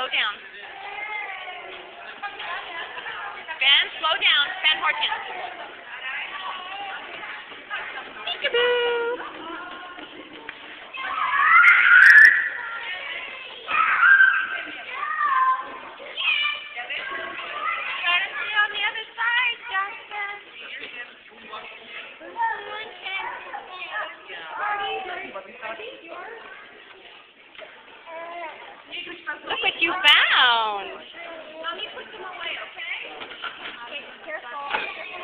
slow down. Ben, slow down. Ben Horkins. You found.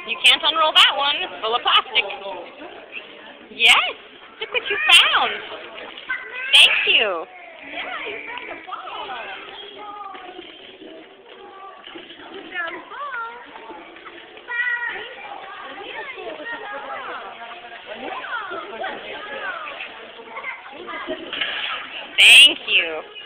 You can't unroll that one. It's full of plastic. Yes. Look what you found. Thank you. Thank you.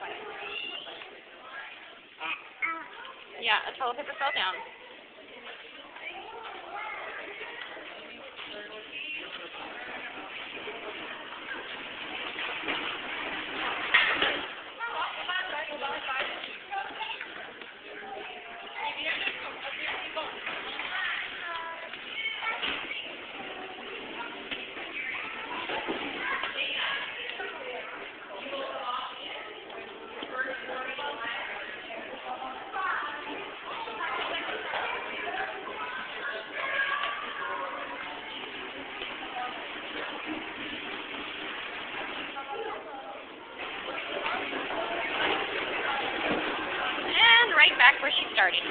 Yeah, a toilet paper fell down. back where she started.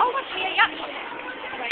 Oh, look, Mia, yeah.